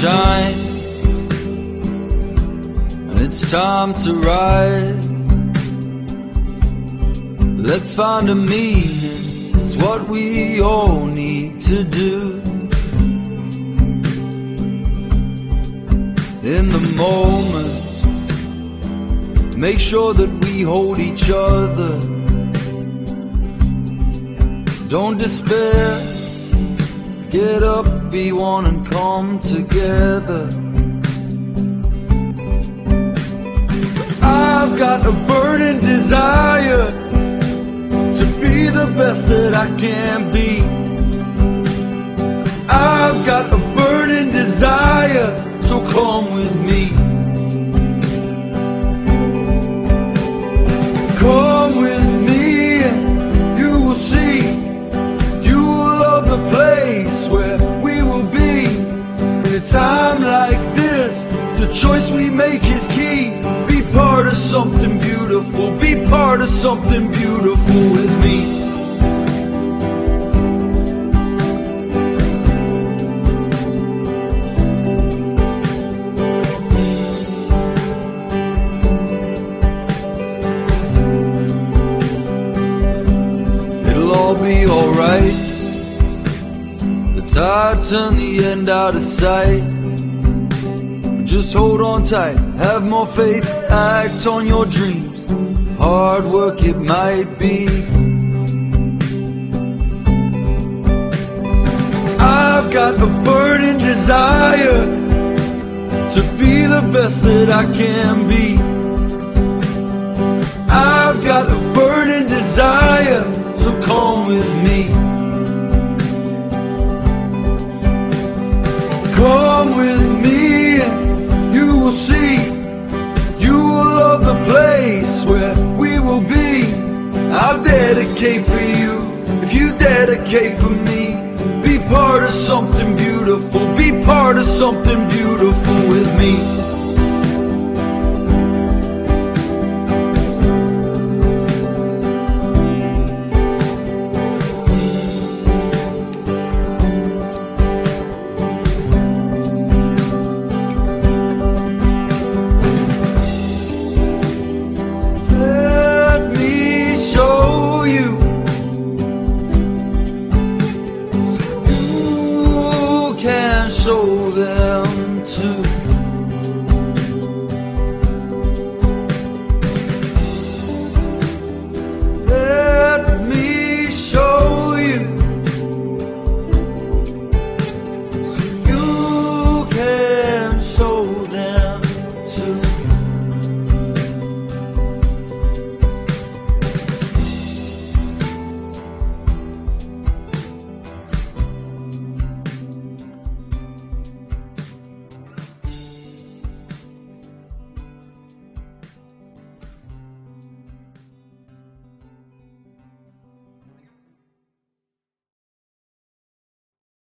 shine. And it's time to rise. Let's find a meaning. It's what we all need to do. In the moment, make sure that we hold each other. Don't despair. Get up, be one and come together. I've got a burning desire to be the best that I can be. I've got a burning desire, so come with me. The choice we make is key. Be part of something beautiful. Be part of something beautiful with me. It'll all be alright. The tide turned the end out of sight. Just hold on tight, have more faith, act on your dreams. Hard work it might be. I've got a burning desire to be the best that I can be. I've got a burning desire, so come with me. Come with me, will see. You will love the place where we will be. I'll dedicate for you if you dedicate for me. Be part of something beautiful. Be part of something show them too.